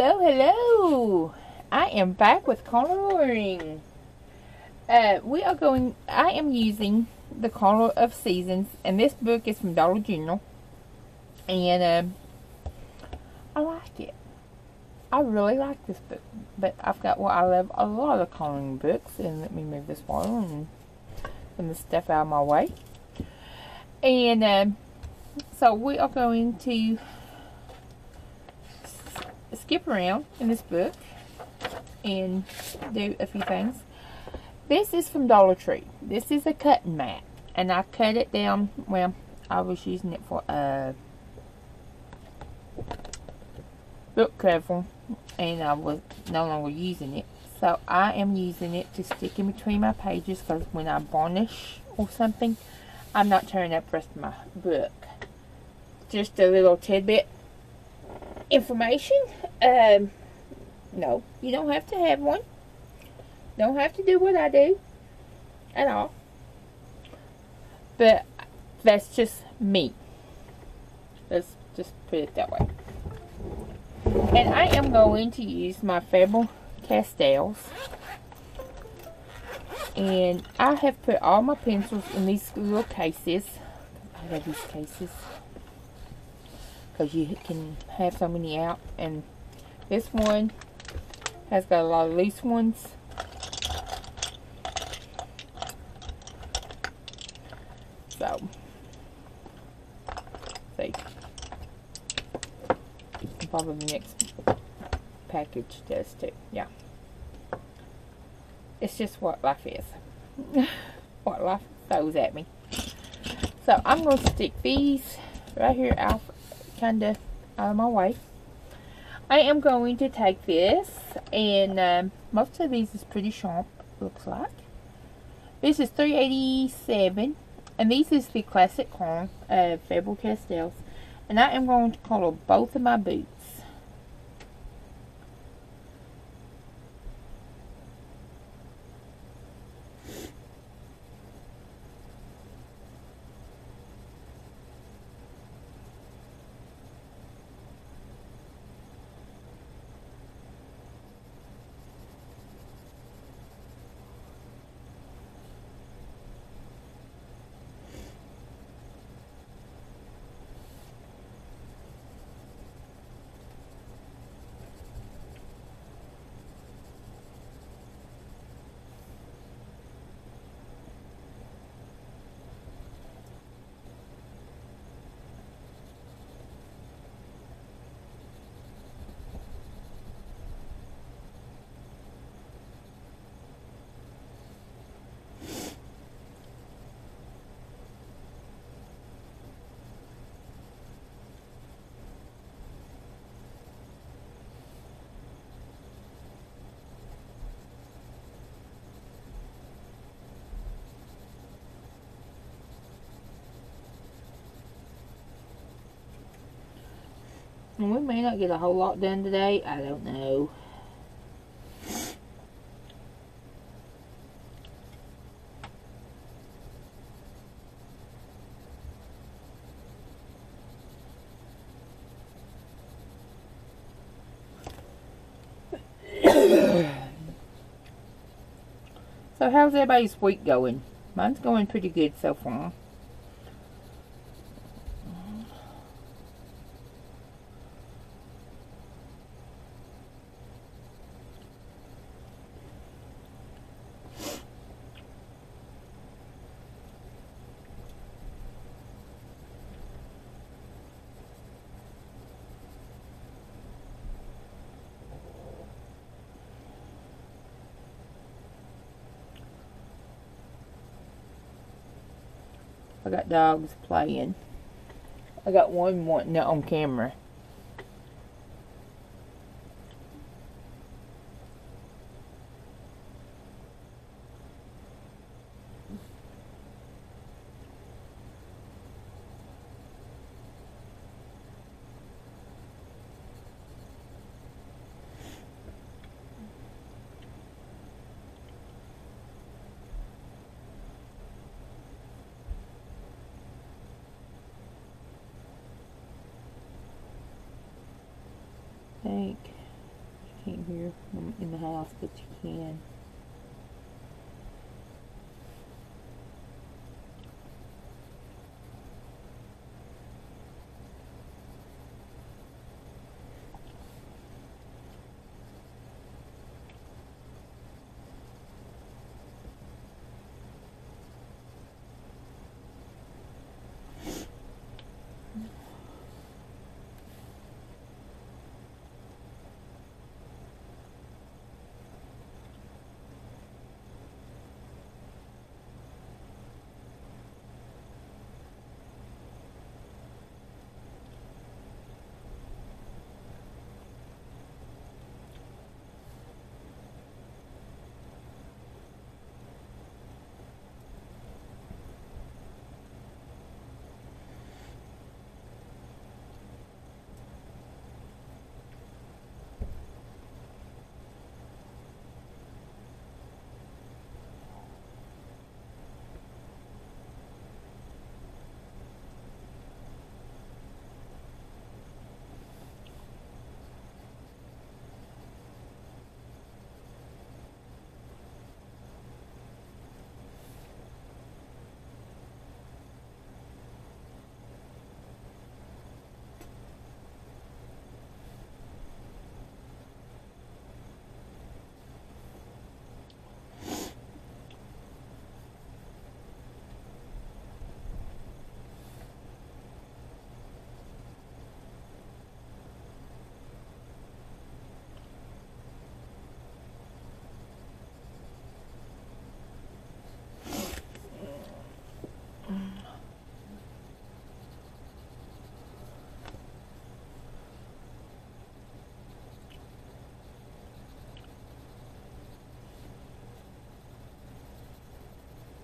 Hello, hello. I am back with coloring. Uh, we are going, I am using the Color of Seasons, and this book is from Dollar General. And, uh, I like it. I really like this book. But I've got, well, I love a lot of coloring books. And let me move this water and, the stuff out of my way. And, uh, so we are going to skip around in this book and do a few things. This is from Dollar Tree. This is a cutting mat. And I cut it down, well, I was using it for a book cover and I was no longer using it. So I am using it to stick in between my pages because when I varnish or something, I'm not tearing up the rest of my book. Just a little tidbit information. Um, no, you don't have to have one. Don't have to do what I do at all. But that's just me. Let's just put it that way. And I am going to use my Faber-Castells. And I have put all my pencils in these little cases. I love these cases because you can have so many out and this one has got a lot of loose ones. So see. Probably the next package does too yeah. It's just what life is. What life throws at me. So I'm going to stick these right here out kind of out of my way. I am going to take this, and um, most of these is pretty sharp, looks like. This is 387, and these is the classic corn of Faber-Castells. And I am going to color both of my boots. And we may not get a whole lot done today. I don't know. so how's everybody's week going? Mine's going pretty good so far. I got dogs playing. I got one wanting it on camera. think. You can't hear in the house, but you can.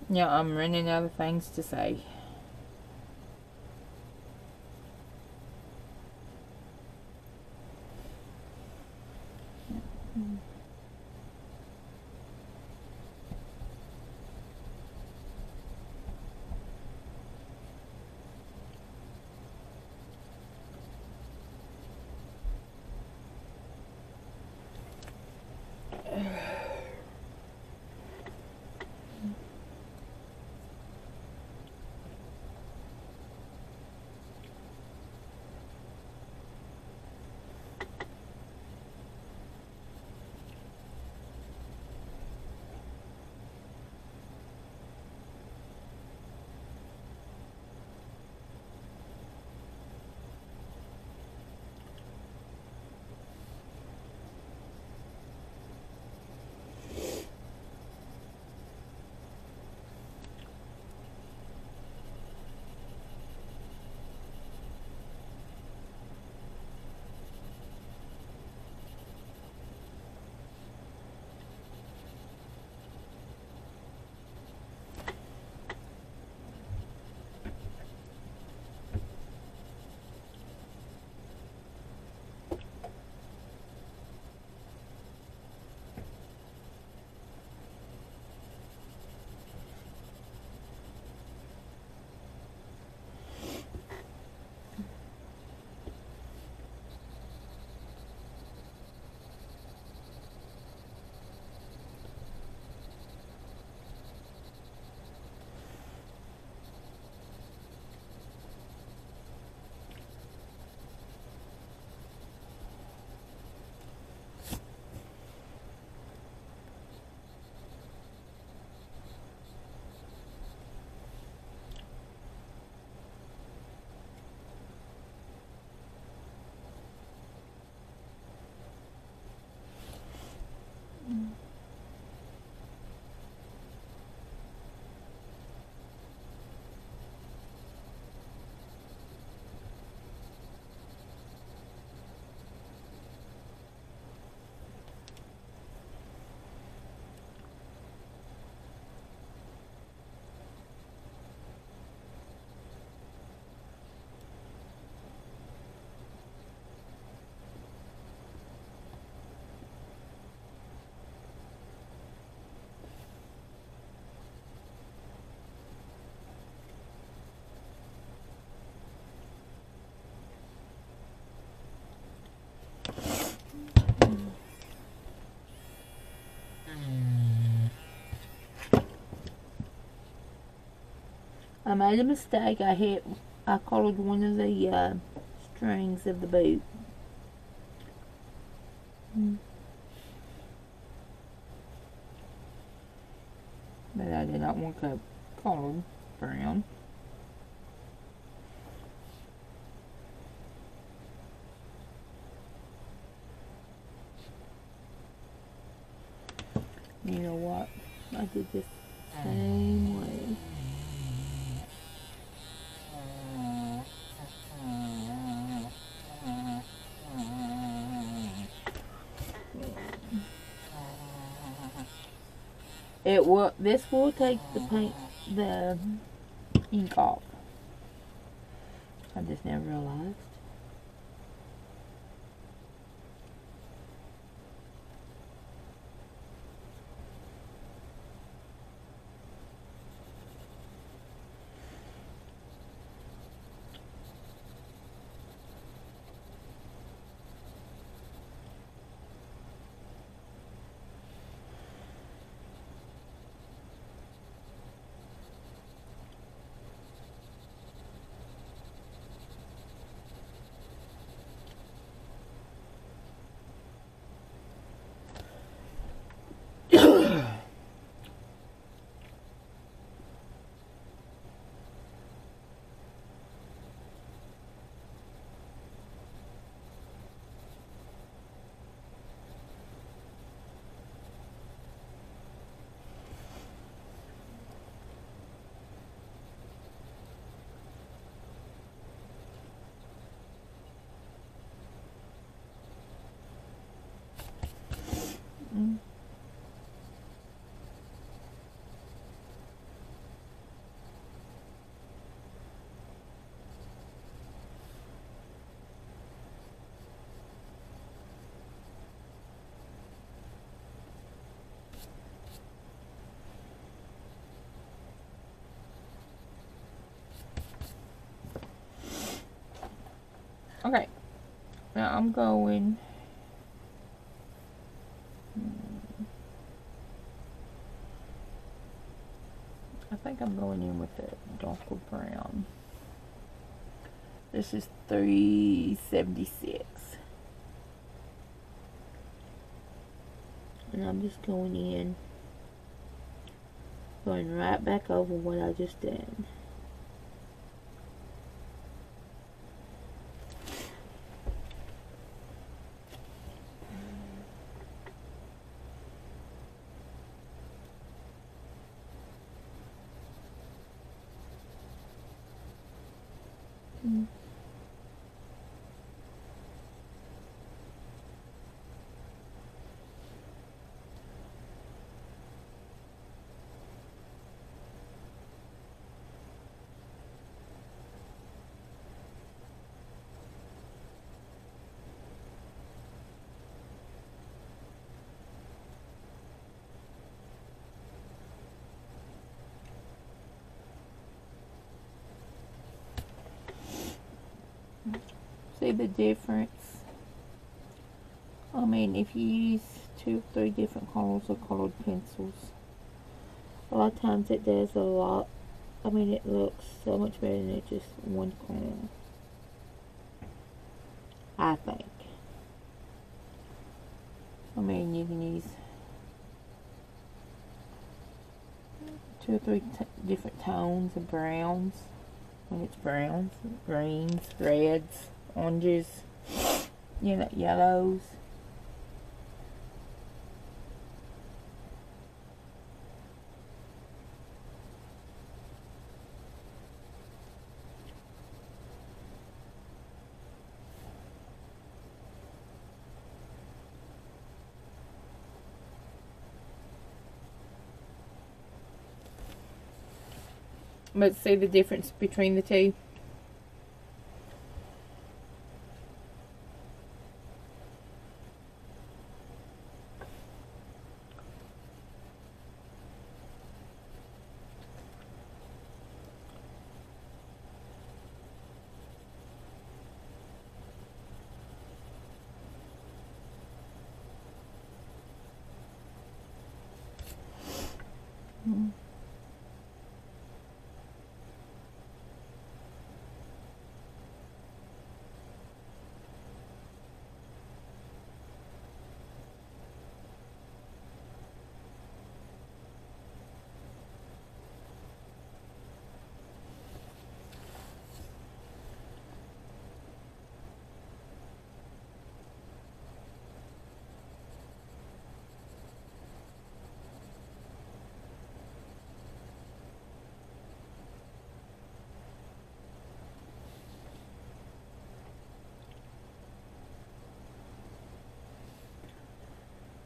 Yeah, I'm running out of things to say. I made a mistake. I hit, I colored one of the uh, strings of the boot. Mm. But I did not want to color brown. You know what? I did this same way. It will. This will take the paint, the ink off. I just never realized. Mm. Okay, now I'm going I think I'm going in with the brown. This is 376. And I'm just going in, going right back over what I just did. See the difference. I mean, if you use two or three different colors of colored pencils, a lot of times it does a lot. I mean, it looks so much better than just one color. I think. I mean, you can use two or three different tones of browns when it's browns, greens, reds oranges, you know, yellows. But see the difference between the two? Mm-hmm.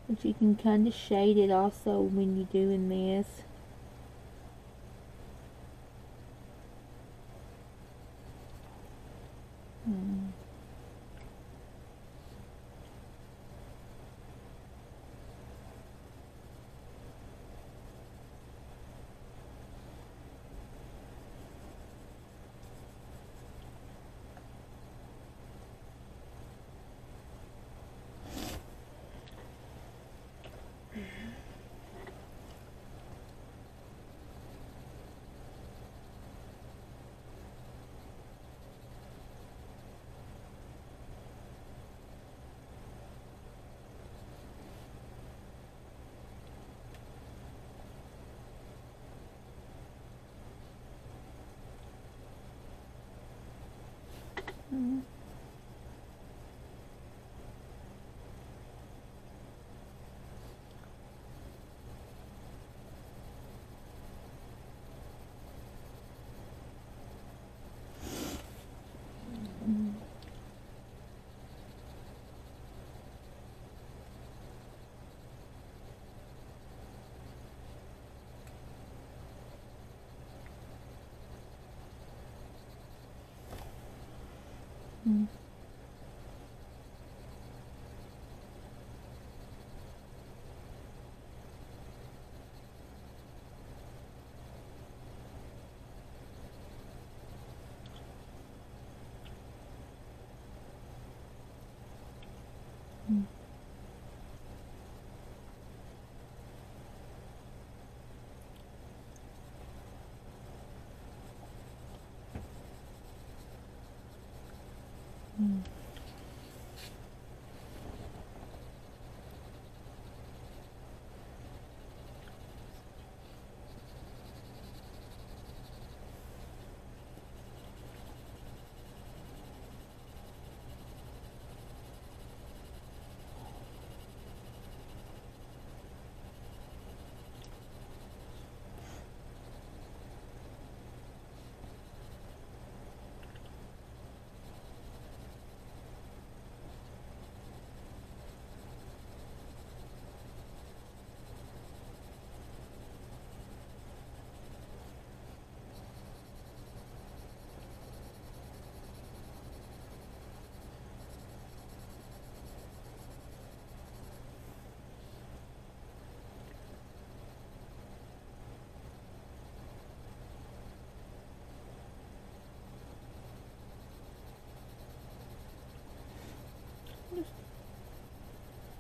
But you can kind of shade it also when you're doing this. Mm-hmm. Mm. Mm.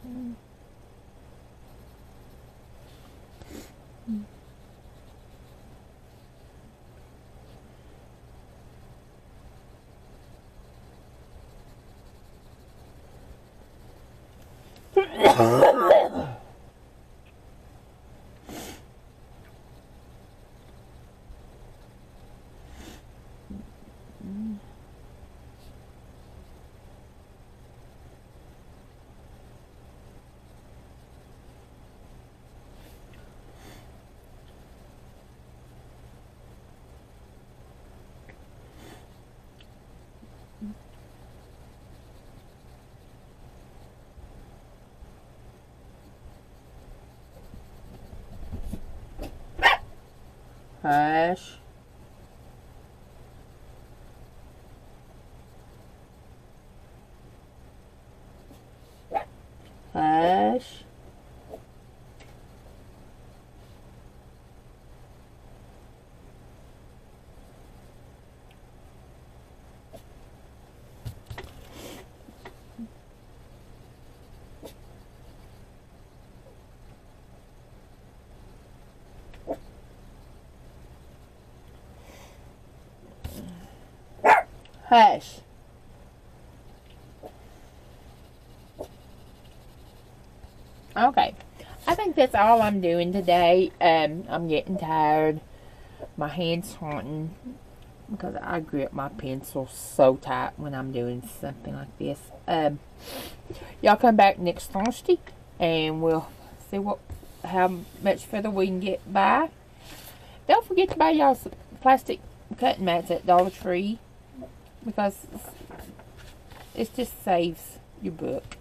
Mm. Mm. Hush. Hush. Okay. I think that's all I'm doing today. Um, I'm getting tired. My hand's haunting because I grip my pencil so tight when I'm doing something like this. Um, y'all come back next Thursday and we'll see what how much further we can get by. Don't forget to buy y'all some plastic cutting mats at Dollar Tree because it just saves your book.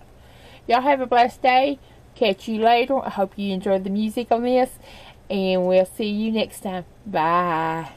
Y'all have a blessed day. catch you later. I hope you enjoyed the music on this. And we'll see you next time. Bye.